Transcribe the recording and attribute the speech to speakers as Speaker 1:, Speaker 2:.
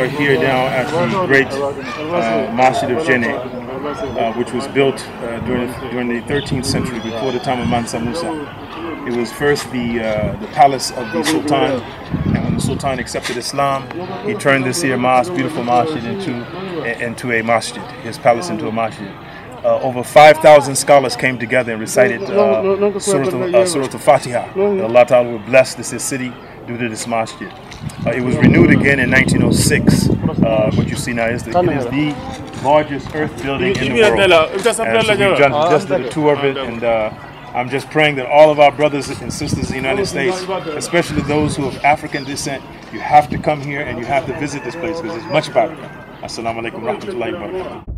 Speaker 1: are here now at the great uh, Masjid of Jenne, uh, which was built uh, during, during the 13th century before the time of Mansa Musa. It was first the, uh, the palace of the Sultan, and when the Sultan accepted Islam, he turned this here mosque, beautiful masjid, into, into a masjid, his palace into a masjid. Uh, over 5,000 scholars came together and recited uh, Surah, uh, Surah Al-Fatiha. Allah Ta'ala will bless this city due to this masjid. Uh, it was renewed again in 1906. Uh, what you see now is the, it is the largest earth building in the world. And so we've done just did a tour of it, and uh, I'm just praying that all of our brothers and sisters in the United States, especially those who have African descent, you have to come here and you have to visit this place because it's much better. Assalamu alaikum wa rahmatullahi wa barakatuh.